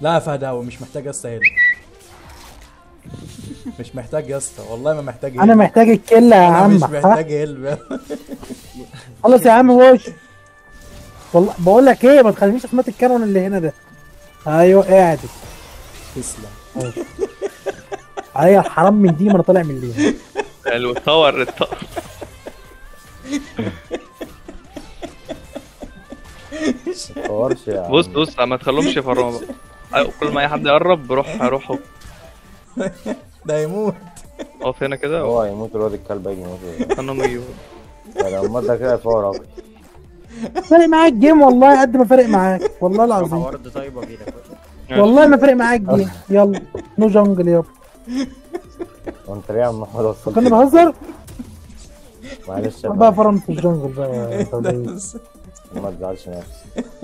لا يا فهداوي مش محتاج يا اسطى مش محتاج يا اسطى والله ما محتاج أنا محتاج الكلة يا عم مش؟ محتاج هيل خلص يا عم وش؟ والله بقول لك إيه ما تخلينيش اسمات الكانون اللي هنا ده. أيوه قاعد. تسلم. عليا الحرام من دي ما أنا طالع من ليه حلو يا عم. بص بص ما تخلوهمش يفرموا بقى كل ما أي حد يقرب روح روح ده يموت. أقف هنا كده؟ هو هيموت الواد الكلب هيجي يموت. يجوا يعني لما ده كده أكتر. فارق معاك game والله قد ما فارق معاك. والله العظيم. ورد طيب واجيلك والله ما فارق معاك game. يلا no jungle يابا. وأنت ليه يا عم محمد وصلت كنا بهزر معلش بقى فرمت الجنجل بقى. ما تزعلش نفسك